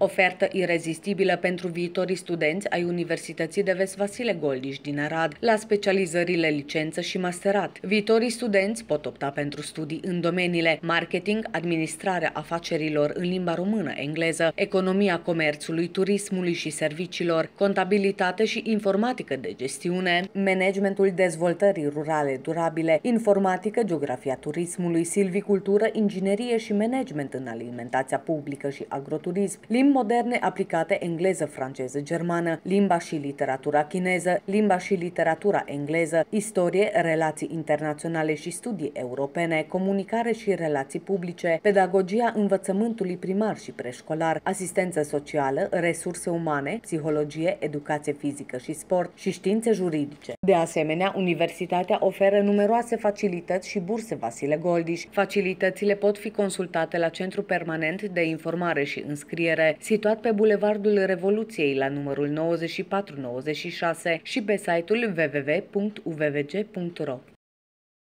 Ofertă irezistibilă pentru viitorii studenți ai Universității de Vest Vasile Goldiș din Arad, la specializările licență și masterat. Viitorii studenți pot opta pentru studii în domeniile marketing, administrarea afacerilor în limba română, engleză, economia comerțului, turismului și serviciilor, contabilitate și informatică de gestiune, managementul dezvoltării rurale durabile, informatică, geografia turismului, silvicultură, inginerie și management în alimentația publică și agroturism, limbi moderne aplicate engleză, franceză, germană, limba și literatura chineză, limba și literatura engleză, istorie, relații internaționale și studii europene, comunicare și relații publice, pedagogia învățământului primar și preșcolar, asistență socială, resurse umane, psihologie, educație fizică și sport și științe juridice. De asemenea, universitatea oferă numeroase facilități și burse Vasile Goldiș. Facilitățile pot fi consultate la Centru Permanent de Informare și Înscriere, situat pe Bulevardul Revoluției la numărul 9496 și pe site-ul www.uvvg.ro.